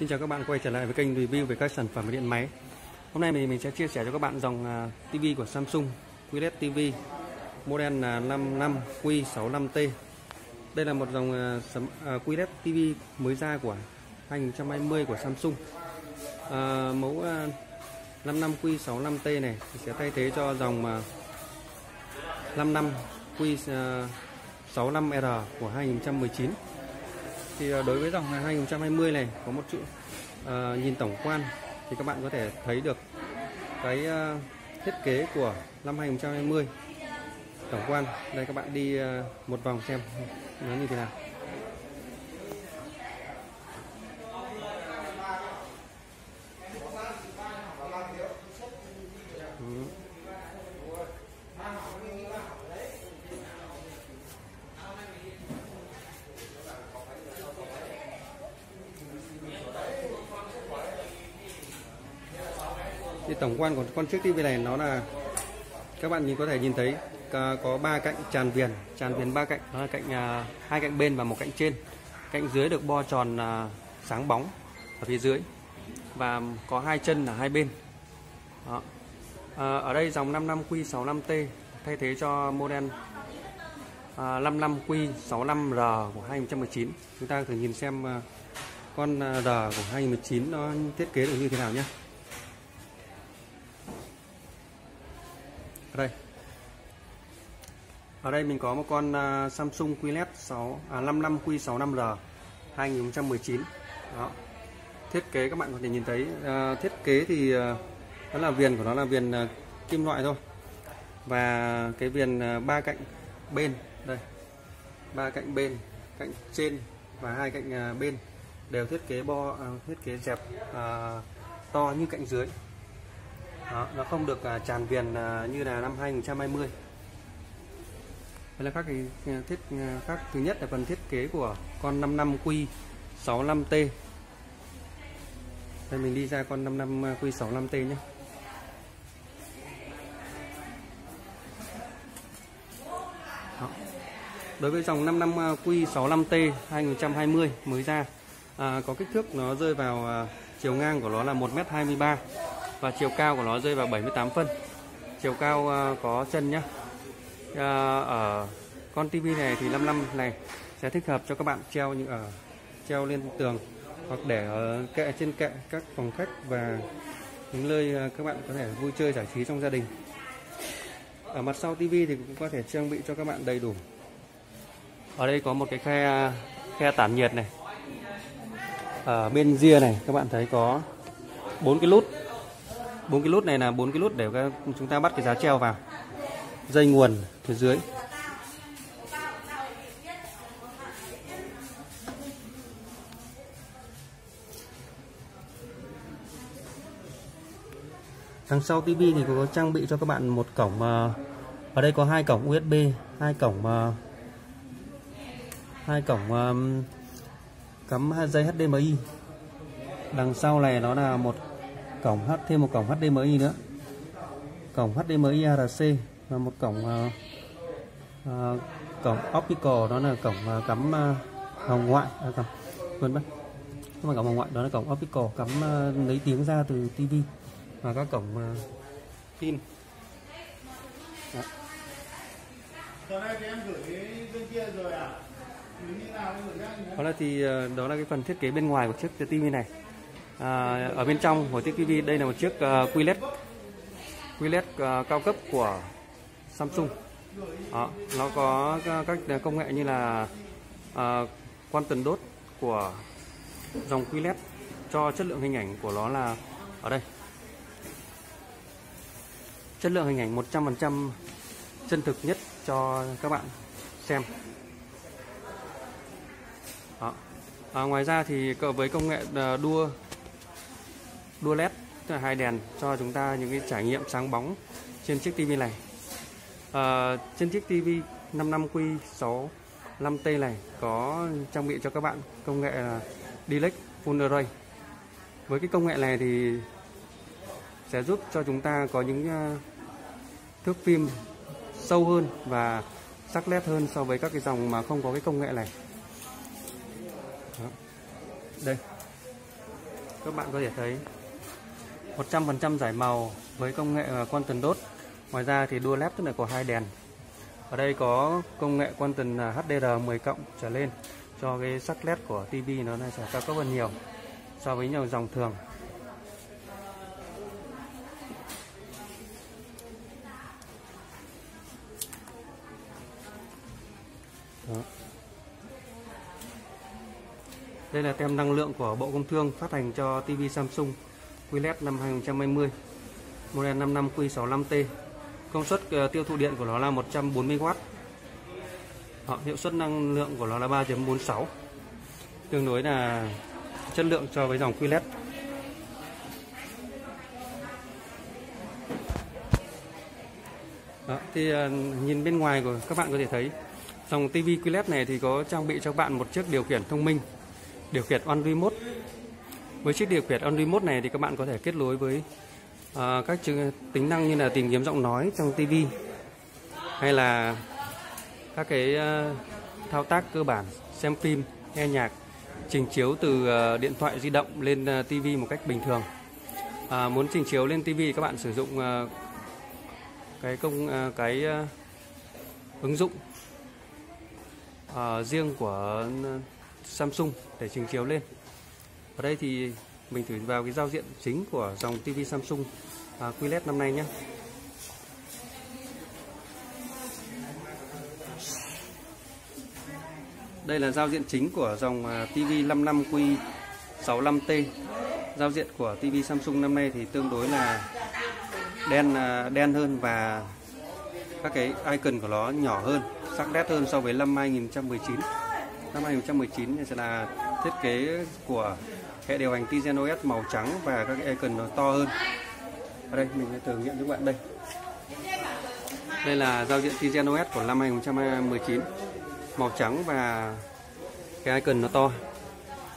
Xin chào các bạn quay trở lại với kênh review về các sản phẩm điện máy. Hôm nay mình mình sẽ chia sẻ cho các bạn dòng à, TV của Samsung QLED TV model là 55Q65T. Đây là một dòng à, à, QLED TV mới ra của 2020 của Samsung. À, mẫu 55Q65T này thì sẽ thay thế cho dòng 55Q65R của 2019 thì ờ, đối với dòng 2020 này có một chữ ờ, nhìn tổng quan thì các bạn có thể thấy được cái ờ, thiết kế của năm 2020 tổng quan đây các bạn đi ờ, một vòng xem nó như thế nào. Thì tổng quan của con chiếc tivi này nó là các bạn nhìn có thể nhìn thấy có ba cạnh tràn viền tràn viền ba cạnh đó là cạnh à, hai cạnh bên và một cạnh trên. Cạnh dưới được bo tròn à, sáng bóng ở phía dưới và có hai chân ở hai bên. Đó. À, ở đây dòng 55Q65T thay thế cho model à, 55Q65R của 2019 chúng ta thử nhìn xem à, con R của 2019 nó thiết kế được như thế nào nhé đây. Ở đây mình có một con à, Samsung QLED 6 à, 55Q65R 2019 đó. Thiết kế các bạn có thể nhìn thấy à, thiết kế thì à, nó là viền của nó là viền à, kim loại thôi. Và cái viền à, ba cạnh bên đây. Ba cạnh bên cạnh trên và hai cạnh bên đều thiết kế bo thiết kế dẹp à, to như cạnh dưới đó, nó không được à, tràn viền à, như là năm 2020 đây là các cái à, thiết các thứ nhất là phần thiết kế của con 55Q 65T đây mình đi ra con 55Q 65T nhé. Đó. đối với dòng 55Q 65T 2020 mới ra à, có kích thước nó rơi vào à, chiều ngang của nó là 1m23 và chiều cao của nó rơi vào 78 phân. Chiều cao ờ, có chân nhá. À, ở con tivi này thì 55 này sẽ thích hợp cho các bạn treo như ở ờ, treo lên tường hoặc để ở kệ trên kệ các phòng khách và những nơi các bạn có thể vui chơi giải trí trong gia đình. Ở mặt sau tivi thì cũng có thể trang bị cho các bạn đầy đủ. Ở đây có một cái khe khe tản nhiệt này. Ở bên ria này các bạn thấy có bốn cái nút bốn cái nút này là bốn cái nút để các- chúng ta bắt cái giá treo vào. Dây nguồn phía dưới. Đằng sau tivi thì có trang bị cho các bạn một cổng ờ, ở đây có hai cổng USB hai cổng ờ, hai cổng cắm dây HDMI đằng sau này nó là một cổng H thêm một cổng HDMI nữa. Cổng HDMI ARC và một cổng ờ, ờ, cổng optical đó là cổng ờ, cắm ờ, hồng ngoại. À, cắm quên mất. Không phải cổng hồng ngoại đó là cổng optical cắm ờ, lấy tiếng ra từ TV và các cổng ờ, pin. Đó. Đó là thì đó là cái phần thiết kế bên ngoài của chiếc TV này à, ở bên trong của chiếc TV đây là một chiếc ờ, uh, QLED QLED ờ, cao cấp của Samsung. Đó, nó có các công nghệ như là uh, quantum dot của dòng QLED cho chất lượng hình ảnh của nó là ở đây. Chất lượng hình ảnh 100% chân thực nhất cho các bạn xem. Đó. À, ngoài ra thì với công nghệ đua đua led tức là hai đèn cho chúng ta những cái trải nghiệm sáng bóng trên chiếc tivi này. À, trên chiếc tivi 55Q 65T này có trang bị cho các bạn công nghệ là Delec Full Array. Với cái công nghệ này thì sẽ giúp cho chúng ta có những ờ, thước phim sâu hơn và sắc nét hơn so với các cái dòng mà không có cái công nghệ này. Đó. đây. Các bạn có thể thấy. 100% giải màu với công nghệ à, quantum đốt ngoài ra thì đua led tức là có hai đèn. Ở đây có công nghệ quantum à, HDR 10 cộng trở lên cho cái sắc led của TV nó sẽ cao cấp hơn nhiều so với nhiều dòng thường. Đó. Đây là tem năng lượng của Bộ Công Thương phát hành cho TV Samsung. QLED năm 2020 model 55Q65T công suất uh, tiêu thụ điện của nó là 140W Họ, hiệu suất năng lượng của nó là 3.46 tương đối là chất lượng so với dòng QLED Đó, thì uh, nhìn bên ngoài của các bạn có thể thấy dòng TV QLED này thì có trang bị cho bạn một chiếc điều khiển thông minh điều khiển on remote với chiếc điều khiển on remote này thì các bạn có thể kết nối với uh, các tính năng như là tìm kiếm giọng nói trong TV hay là các cái uh, thao tác cơ bản xem phim nghe nhạc trình chiếu từ uh, điện thoại di động lên uh, TV một cách bình thường. À, muốn trình chiếu lên TV các bạn sử dụng uh, cái công uh, cái uh, ứng dụng uh, riêng của Samsung để trình chiếu lên ở đây thì mình thử vào cái giao diện chính của dòng TV Samsung à, QLED năm nay nhé. Đây là giao diện chính của dòng TV 55Q 65T giao diện của TV Samsung năm nay thì tương đối là đen à, đen hơn và các cái icon của nó nhỏ hơn sắc nét hơn so với năm 2019 năm 2019 sẽ là thiết kế của hệ điều hành Tizen OS màu trắng và các cái icon nó to hơn. Ở đây, mình sẽ thử nghiệm cho các bạn đây. Đây là giao diện Tizen OS của năm 2019 màu trắng và cái icon nó to.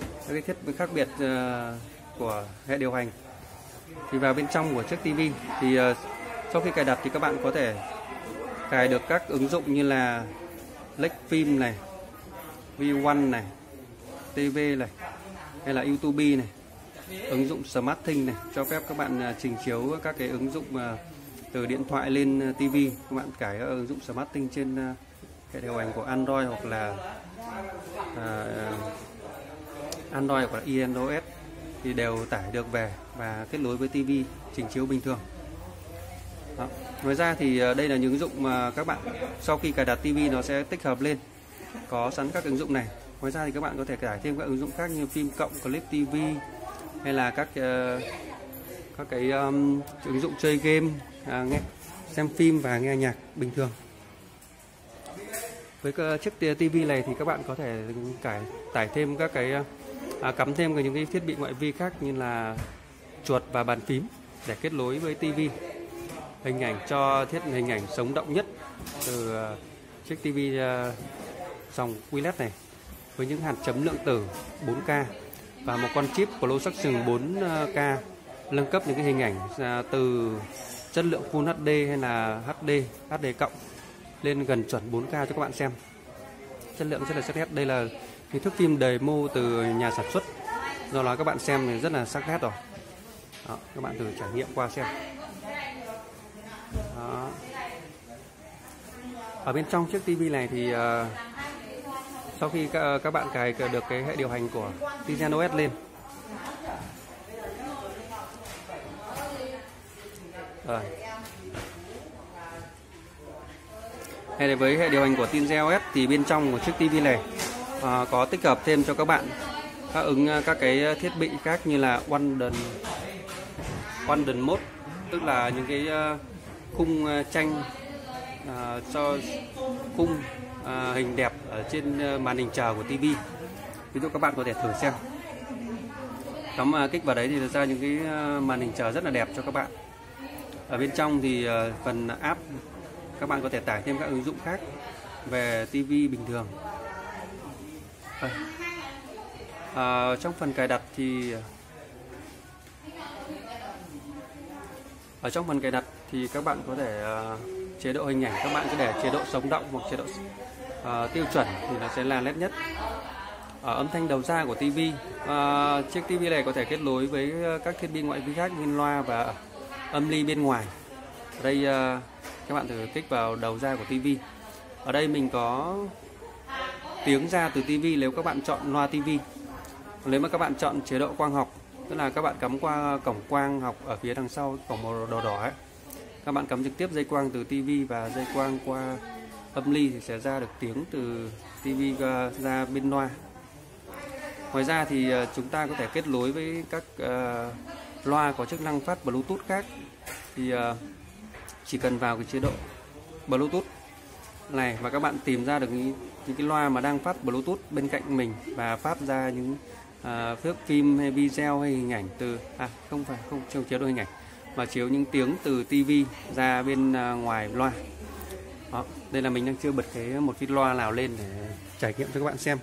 Các cái thiết bị khác biệt ờ, của hệ điều hành. Thì vào bên trong của chiếc TV thì ờ, sau khi cài đặt thì các bạn có thể cài được các ứng dụng như là Lake này V1 này TV này hay là YouTube này, ứng dụng Smart Thing này, cho phép các bạn à, trình chiếu các cái ứng dụng à, từ điện thoại lên à, TV các bạn cải các ứng dụng Smart Thing trên hệ điều hành của Android hoặc là Android hoặc là iOS thì đều tải được về và kết nối với TV trình chiếu bình thường. Đó. Ngoài ra thì đây là những ứng dụng mà các bạn sau khi cài đặt TV nó sẽ tích hợp lên, có sẵn các ứng dụng này ngoài ra thì các bạn có thể tải thêm các ứng dụng khác như phim cộng clip tv hay là các uh, các cái um, ứng dụng chơi game uh, nghe xem phim và nghe nhạc bình thường. Với uh, chiếc TV này thì các bạn có thể cải tải thêm các cái uh, cắm thêm những cái thiết bị ngoại vi khác như là chuột và bàn phím để kết nối với TV hình ảnh cho thiết hình ảnh sống động nhất từ uh, chiếc TV uh, ờ, dòng QLED này với những hạt chấm lượng tử 4K và một con chip Projection 4K nâng cấp những cái hình ảnh à, từ chất lượng Full HD hay là HD, HD cộng lên gần chuẩn 4K cho các bạn xem. Chất lượng rất là sắc nét. Đây là hình thức phim demo từ nhà sản xuất. Do đó các bạn xem thì rất là sắc nét rồi. Đó, các bạn thử trải nghiệm qua xem. Đó. Ở bên trong chiếc TV này thì uh, sau khi các, ờ, các bạn cài được cái hệ điều hành của Tizen OS lên. Rồi. Hay với hệ điều hành của Tizen OS thì bên trong của chiếc TV này à, có tích hợp thêm cho các bạn các ứng ờ, các cái thiết bị khác như là Wonder Wonder Mode tức là những cái khung tranh à, cho khung à, hình đẹp ở trên ờ, màn hình chờ của tivi. Ví dụ các bạn có thể thử xem. Cắm à, kích vào đấy thì ra những cái ờ, màn hình chờ rất là đẹp cho các bạn. Ở bên trong thì ờ, phần app các bạn có thể tải thêm các ứng dụng khác về tivi bình thường. À, à, trong phần cài đặt thì ở trong phần cài đặt thì các bạn có thể uh, chế độ hình ảnh các bạn có để chế độ sống động hoặc chế độ uh, tiêu chuẩn thì nó sẽ là nét nhất ở âm thanh đầu ra của TV. À, ờ, chiếc TV này có thể kết nối với các thiết bị ngoại vi khác như loa và âm ly bên ngoài. Ở đây à, các bạn thử kích vào đầu ra của TV. Ở đây mình có tiếng ra từ TV nếu các bạn chọn loa TV. Nếu mà các bạn chọn chế độ quang học, tức là các bạn cắm qua cổng quang học ở phía đằng sau cổng màu đỏ đỏ ấy. Các bạn cắm trực tiếp dây quang từ TV và dây quang qua âm ly thì sẽ ra được tiếng từ TV ra bên loa. Ngoài ra thì ờ, chúng ta có thể kết nối với các ờ, loa có chức năng phát Bluetooth khác. Thì ờ, chỉ cần vào cái chế độ Bluetooth này và các bạn tìm ra được những, những cái loa mà đang phát Bluetooth bên cạnh mình và phát ra những uh, phim hay video hay hình ảnh từ à không phải không trong chế độ hình ảnh mà chiếu những tiếng từ TV ra bên uh, ngoài loa. Đó, đây là mình đang chưa bật cái một cái loa nào lên để trải nghiệm cho các bạn xem.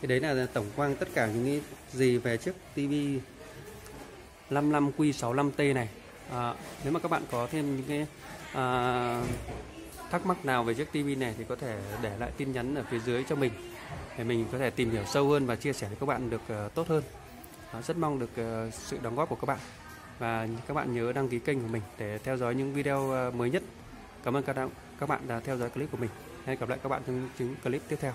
Cái đấy là tổng quan tất cả những cái gì về chiếc TV 55Q65T này. À, nếu mà các bạn có thêm những cái à, thắc mắc nào về chiếc TV này thì có thể để lại tin nhắn ở phía dưới cho mình để mình có thể tìm hiểu sâu hơn và chia sẻ với các bạn được uh, tốt hơn. À, rất mong được uh, sự đóng góp của các bạn và các bạn nhớ đăng ký kênh của mình để theo dõi những video ờ, mới nhất. Cảm ơn các bạn đã theo dõi clip của mình. Hẹn gặp lại các bạn trong những clip tiếp theo.